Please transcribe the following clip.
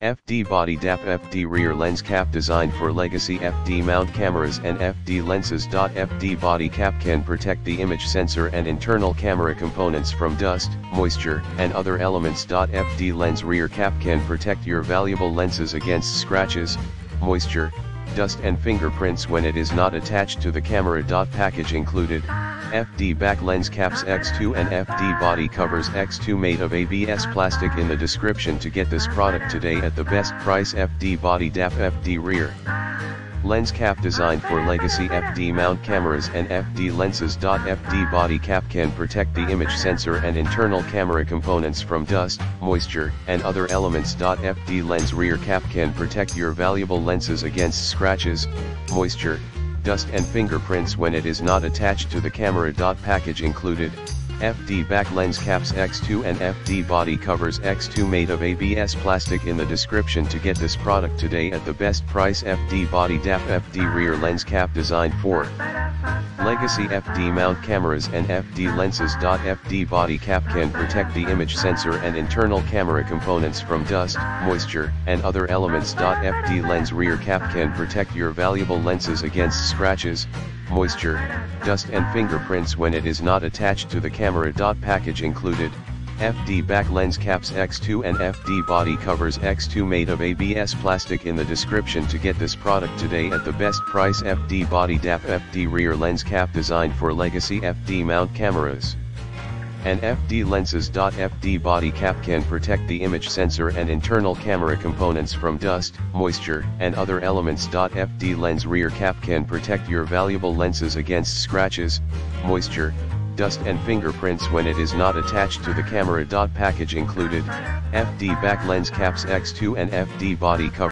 FD Body Cap FD Rear Lens Cap designed for legacy FD mount cameras and FD lenses. FD Body Cap can protect the image sensor and internal camera components from dust, moisture, and other elements. FD Lens Rear Cap can protect your valuable lenses against scratches, moisture, dust and fingerprints when it is not attached to the camera. Package included, FD back lens caps X2 and FD body covers X2 made of ABS plastic in the description to get this product today at the best price FD body cap FD rear. Lens cap designed for legacy FD mount cameras and FD lenses. FD body cap can protect the image sensor and internal camera components from dust, moisture, and other elements. FD lens rear cap can protect your valuable lenses against scratches, moisture, dust and fingerprints when it is not attached to the camera. Package included, FD back lens caps X2 and FD body covers X2 made of ABS plastic in the description to get this product today at the best price FD body cap FD rear lens cap designed for Legacy FD mount cameras and FD lenses. FD body cap can protect the image sensor and internal camera components from dust, moisture, and other elements. FD lens rear cap can protect your valuable lenses against scratches, moisture, dust and fingerprints when it is not attached to the camera. Package included, FD back lens caps X2 and FD body covers X2 made of ABS plastic in the description to get this product today at the best price FD body cap FD rear lens cap designed for legacy FD mount cameras. And FD lenses. FD body cap can protect the image sensor and internal camera components from dust, moisture, and other elements. FD lens rear cap can protect your valuable lenses against scratches, moisture, dust and fingerprints when it is not attached to the camera. Package included, FD back lens caps X2 and FD body cover.